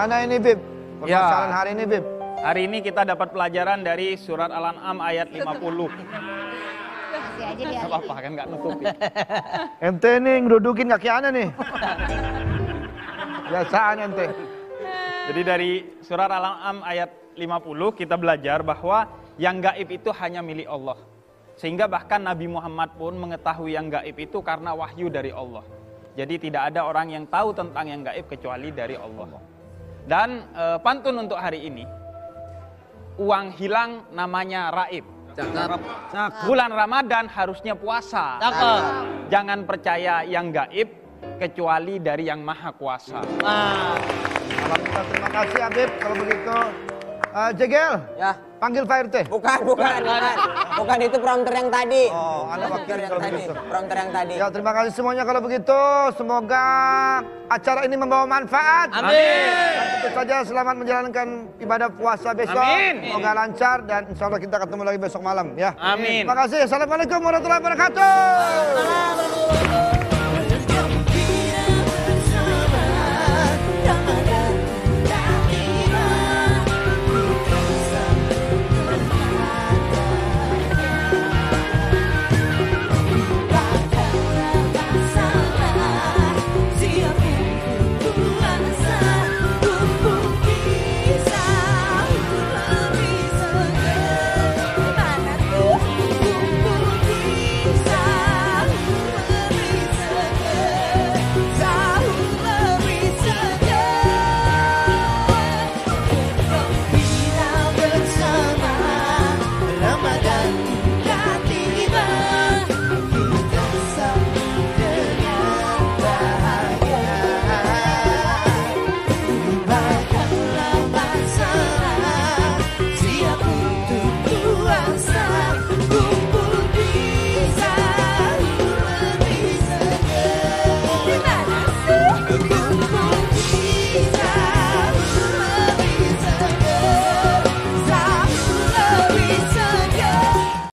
Gimana ini Bib? Ya. Permasalahan hari ini Bib. Hari ini kita dapat pelajaran dari surat Al-An'am ayat 50. Kasih aja dia. Gak apa-apa kan nggak nutupi. Ente nih ngedudukin kaki ana nih. Biasaan ente. Jadi dari surat Al-An'am ayat 50 kita belajar bahwa yang gaib itu hanya milik Allah. Sehingga bahkan Nabi Muhammad pun mengetahui yang gaib itu karena wahyu dari Allah. Jadi tidak ada orang yang tahu tentang yang gaib kecuali dari Allah. Dan eh, pantun untuk hari ini, uang hilang namanya raib. Bulan Ramadan harusnya puasa. Cakep. Jangan percaya yang gaib kecuali dari yang maha kuasa. Nah, Alhamdulillah terima kasih Habib kalau begitu. Eh, Jegel, Ya, panggil Pak RT. bukan, bukan, bukan. Bukan itu prompter yang tadi. Oh, Anda Prompter wakil yang kalau tadi. begitu. Prompter yang tadi. Ya terima kasih semuanya kalau begitu. Semoga acara ini membawa manfaat. Amin. Dan tentu saja selamat menjalankan ibadah puasa besok. Amin. Semoga lancar dan insya Allah kita ketemu lagi besok malam ya. Amin. Terima kasih. Assalamualaikum warahmatullahi wabarakatuh.